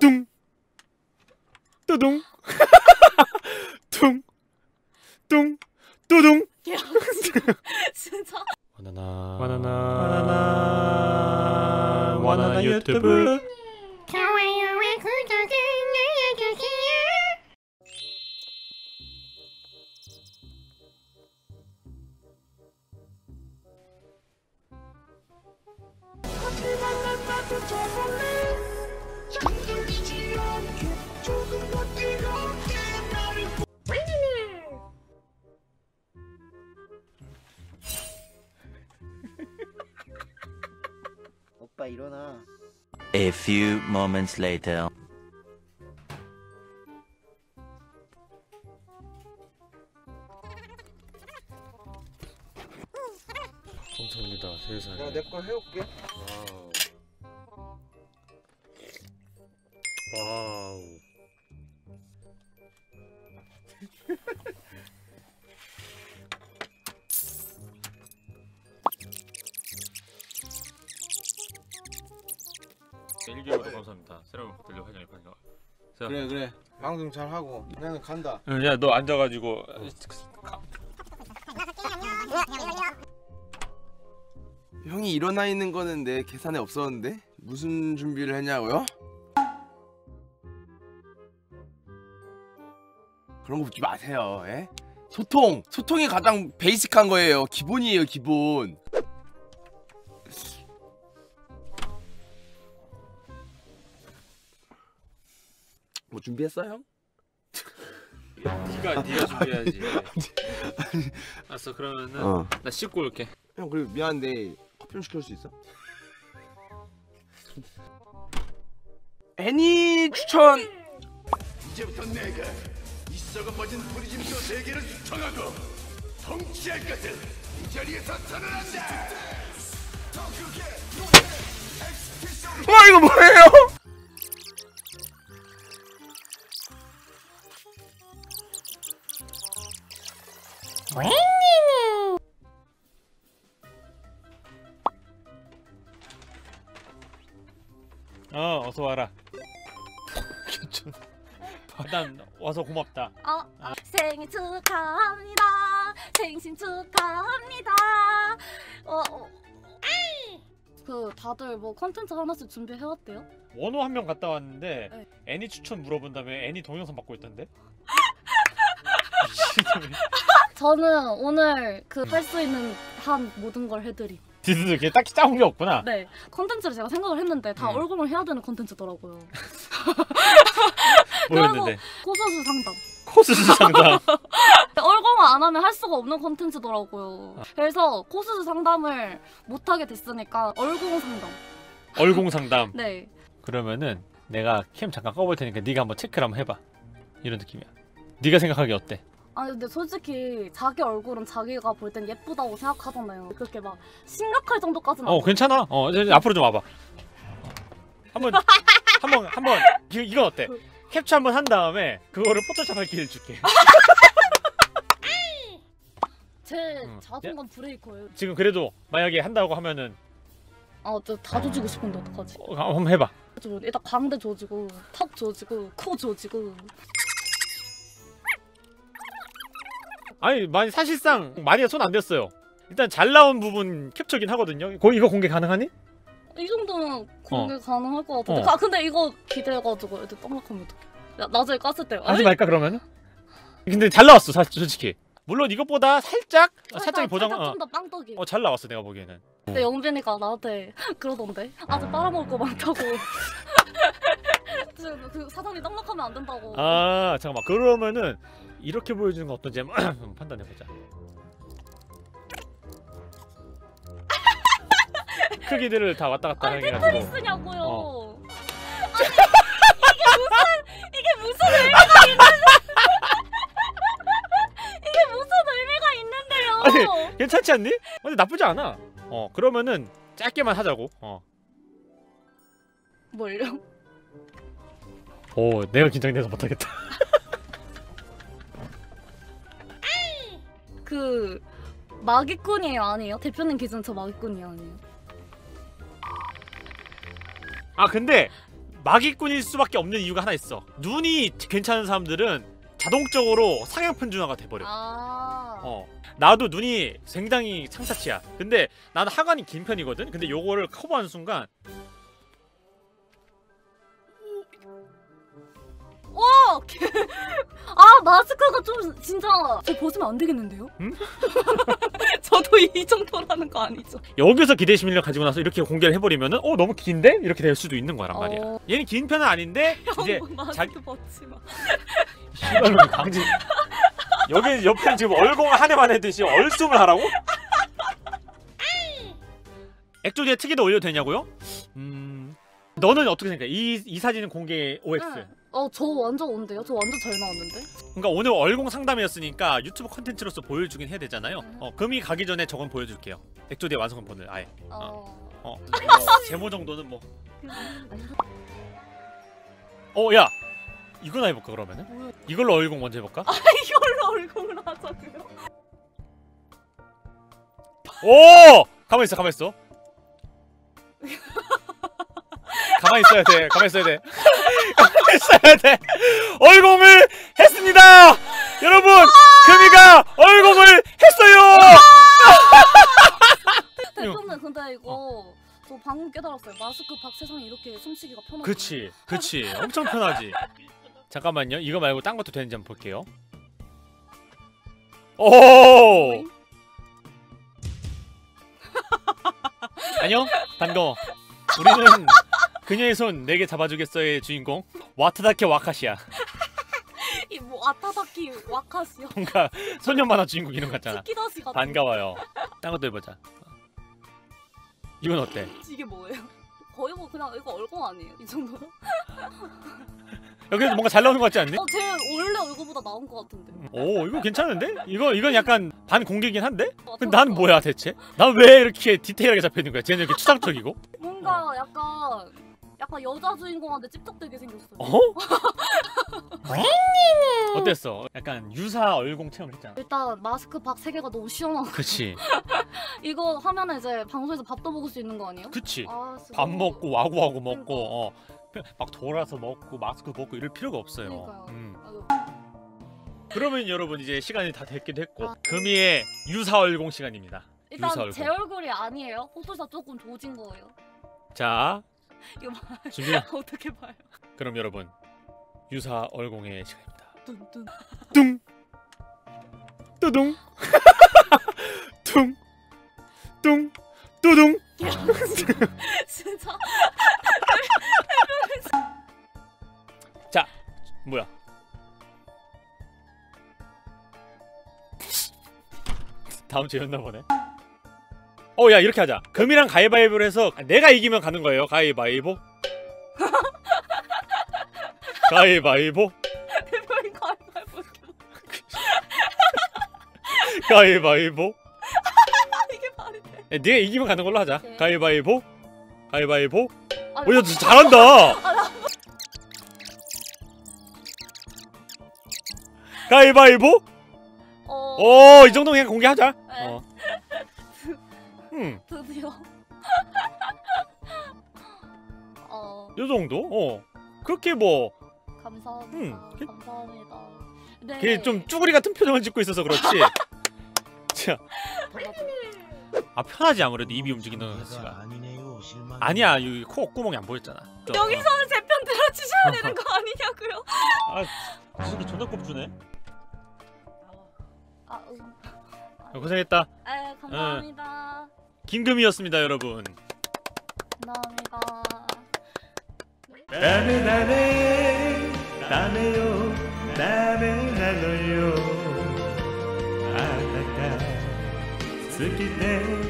뚱 뚜둥. 뚱뚱 뚜둥. 야, 진짜. 바나나. 바나나. 바나나. 바나나 유튜브 오빠 일어나. A few moments later. 감사합니다 세상에 야, 내거 해올게. 와우 와우 일개월도 감사합니다 새로운 회장님 반가워 그래, 그래. 방송 잘 하고. 나는 간다. 야너 앉아가지고 형이 일어나 있는 거는 내 계산에 없었는데 무슨 준비를 했냐고요? 그런 거 묻지 마세요. 예? 소통, 소통이 가장 베이직한 거예요. 기본이에요, 기본. 뭐 준비했어, 형? 네가 네가 준비해야지 알았어 그러면은 어. 나 씻고 올게 형 그리고 미안한데 커피 좀 시켜줄 수 있어? 애니 추천. 이제부터 내가 이 썩어버진 프리즘쇼 세계를 수청하고 통치할 것을 이 자리에서 선언한다. 와 이거 뭐예요? 어 어서 와라 일단 와서 고맙다 어, 어, 생일 축하합니다. 생신 축하합니다. 어, 어. 그 다들 뭐 컨텐츠 하나씩 준비해 왔대요? 원호 한 명 갔다 왔는데 네. 애니 추천 물어본 다음에 애니 동영상 받고 있던데 저는 오늘 그 할 수 있는 한 모든 걸 해드림. 디스도 이렇게 딱히 짜온 게 없구나 네, 컨텐츠를 제가 생각을 했는데 다 음. 얼공을 해야 되는 컨텐츠더라고요. 뭐였는데 코수술 상담. 코수술 상담 얼굴만 안 하면 할 수가 없는 컨텐츠더라고요. 그래서 코스수 상담을 못 하게 됐으니까 얼굴 상담. 얼공 상담 네. 그러면은 내가 캠 잠깐 꺼볼 테니까 네가 한번 체크를 한번 해봐 이런 느낌이야 네가 생각하기 어때? 아니 근데 솔직히 자기 얼굴은 자기가 볼 땐 예쁘다고 생각하잖아요. 그렇게 막 심각할 정도까지는 어. 괜찮아 어 이제 앞으로 좀 와봐 한번 한번 한번 이- 이건 어때? 캡처 한번 한 다음에 그거를 포토샵 할 기회를 줄게 제 응. 자존감 브레이커예요. 지금 그래도 만약에 한다고 하면은 아, 저다 조지고 싶은데 어떡하지? 어, 한번 해봐 저 일단 광대 조지고, 턱 조지고, 코 조지고. 아니 많이 사실상 많이 손 안 댔어요 일단 잘 나온 부분 캡처긴 하거든요 거, 이거 공개 가능하니? 이 정도면 공개 가능할 것 같은데. 어. 아, 근데 이거 기대해가지고 애들 떡락하면 어떡해. 야, 나중에 깠을 때. 하지 말까 그러면은? 근데 잘 나왔어 사, 솔직히 물론 이것보다 살짝 아, 살짝 보장 어, 좀더 빵떡이. 어, 잘 나왔어 내가 보기에는 근데 영빈이가 나한테 그러던데. 아직 빨아먹을 거 많다고. 지금 그 사장님 떡락하면 안 된다고. 아 잠깐만 그러면은 이렇게 보여주는 건 어떤지 한번 판단해보자 크기들을 다 왔다 갔다 아니 해가지고 테트리스냐고요. 어. 아니 이게 무슨 이게 무슨 의미가 있는 이게 무슨 의미가 있는데요? 아니, 괜찮지 않니? 근데 나쁘지 않아 어 그러면은 짧게만 하자고 어. 뭘요? 오 내가 긴장돼서 못하겠다 그 마기꾼이에요 아니에요? 대표님 기준 저 마기꾼이에요 아니에요? 아 근데 마기꾼일 수밖에 없는 이유가 하나 있어. 눈이 괜찮은 사람들은 자동적으로 상향 편 준화가 돼버려. 아. 어. 나도 눈이 굉장히 상사치야. 근데 나는 하관이 긴 편이거든. 근데 요거를 커버하는 순간 어! 아 마스크가 좀 진짜 저 벗으면 안 되겠는데요? 응? 저도 이 정도라는 거 아니죠? 여기서 기대 심리를 가지고 나서 이렇게 공개를 해버리면 은 어 너무 긴데 이렇게 될 수도 있는 거란 말이야. 어. 얘는 긴 편은 아닌데 이제 마스크 자기- 벗지 마. 시발로 강진. 여기 옆에 지금 얼공 한 해만 했듯이 얼숨을 하라고? 액조디에 특이도 올려도 되냐고요? 음. 너는 어떻게 생각해? 이, 이 사진은 공개 OX. 네. 어 저 완전 온데요? 저 완전 잘 나왔는데? 그러니까 오늘 얼공 상담이었으니까 유튜브 컨텐츠로서 보여주긴 해야 되잖아요. 음. 어, 금이 가기 전에 저건 보여줄게요. 액조디의 완성본을 아예. 어. 어. 제모 정도는 뭐. 어, 야. 이거나 해볼까 그러면은? 뭐야? 이걸로 얼공 먼저 해볼까? 이걸로 얼굴을 하자고요? 오! 가만 있어, 가만 있어. 가만히 있어야 돼. 가만히 있어야 돼. 있어야 돼. 얼공을 했습니다. 여러분, 금이가 얼공을 했어요. 대표님 근데 이거 저 방금 깨달았어요. 마스크 밖 세상에 이렇게 숨쉬기가 편하다. 그치, 그치. 엄청 편하지. 잠깐만요. 이거 말고 딴 것도 되는지 한번 볼게요. 오! 안녕, 반가워. 우리는 그녀의 손 내게 잡아주겠어의 주인공 와타다케 와카시야. 이뭐 아타다키 와카시요. 뭔가 소년 만화 주인공 이름 같잖아. 스키다시 같은. 반가워요. 딴 것도 해보자. 이건 어때? 이게 뭐예요? 거의 뭐 그냥 이거 얼굴 아니에요? 이 정도? 여기서 뭔가 잘 나오는 것 같지 않니? 어, 제 원래 얼굴보다 나은 것 같은데. 오 이거 괜찮은데? 이거 이건 약간 반 공개긴 한데? 어, 근데 난 뭐야 대체? 난 왜 이렇게 디테일하게 잡혀 있는 거야? 쟤는 이렇게 추상적이고? 뭔가 약간 약간 여자 주인공한테 찝쩍대게 생겼어요. 어? 어땠어? 약간 유사 얼공 체험을 했잖아. 일단 마스크 밖세 개가 너무 시원하고 그치, 이거 하면 이제 방송에서 밥도 먹을 수 있는 거 아니에요? 그치. 아, 진짜 밥 너무- 먹고 와구와구 먹고 어. 막 돌아서 먹고 마스크 벗고 이럴 필요가 없어요. 그러니까요. 음. 아유, 그러면 여러분 이제 시간이 다 됐기도 했고 아. 금이의 유사 얼공 시간입니다. 일단 유사 얼굴. 제 얼굴이 아니에요. 포토샵 조금 조진 거예요. 자, 이거 준비. 어떻게 봐요? 그럼 여러분 유사 얼공의 시간입니다. 뚠뚠. 뚱 뚜둥 퉁뚱 뚜둥 진짜 뭐야? 다음 주였나 보네. 어, 야 이렇게 하자. 금이랑 가위바위보를 해서 내가 이기면 가는 거예요. 가위바위보. 가위바위보. 대표님 가위바위보 가위바위보. 이게 말이 돼? 야, 네가 이기면 가는 걸로 하자. 네. 가위바위보. 가위바위보. 아니, 어, 야, 너 잘한다. 가위바위보. 어, 오, 이 정도 그냥 공개하자. 네. 어. 음, 드디어. 어, 요 정도. 어. 그렇게 뭐, 감사합니다. 음, 그- 감사합니다. 네. 걔좀 쭈구리 같은 표정을 짓고 있어서 그렇지. 자, 아 편하지 아무래도 입이 움직이는 자체가. 아니야, 여기 코 구멍이 안 보였잖아. 저, 여기서는 제 편 들어주셔야 되는 거 아니냐고요? 어. 아, 저기 존나 꼽주네. 아, 음. 고생했다. 에, 감사합니다. 김금이었습니다, 여러분. 감사합니다. 다음에 다음에 다음에요 다음에 나눠요 스키 스키테